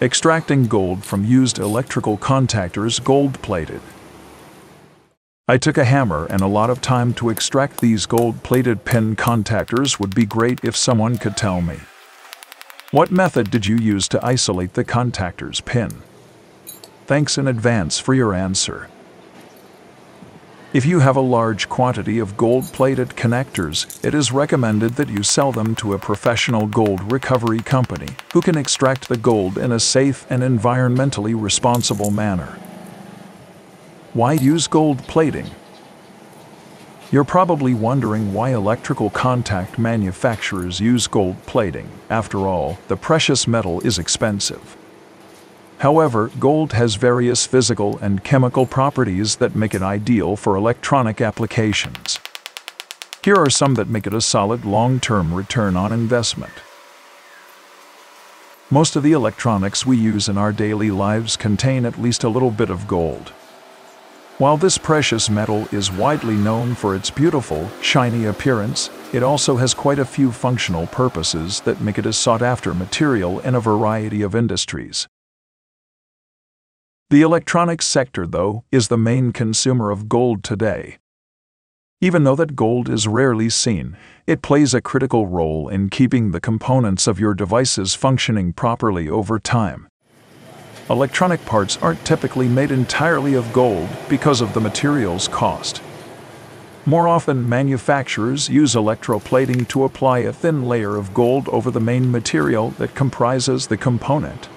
Extracting gold from used electrical contactors gold-plated. I took a hammer and a lot of time to extract these gold-plated pin contactors would be great if someone could tell me. What method did you use to isolate the contactor's pin? Thanks in advance for your answer. If you have a large quantity of gold-plated connectors, it is recommended that you sell them to a professional gold recovery company who can extract the gold in a safe and environmentally responsible manner. Why use gold plating? You're probably wondering why electrical contact manufacturers use gold plating. After all, the precious metal is expensive. However, gold has various physical and chemical properties that make it ideal for electronic applications. Here are some that make it a solid long-term return on investment. Most of the electronics we use in our daily lives contain at least a little bit of gold. While this precious metal is widely known for its beautiful, shiny appearance, it also has quite a few functional purposes that make it a sought-after material in a variety of industries. The electronics sector, though, is the main consumer of gold today. Even though that gold is rarely seen, it plays a critical role in keeping the components of your devices functioning properly over time. Electronic parts aren't typically made entirely of gold because of the material's cost. More often, manufacturers use electroplating to apply a thin layer of gold over the main material that comprises the component.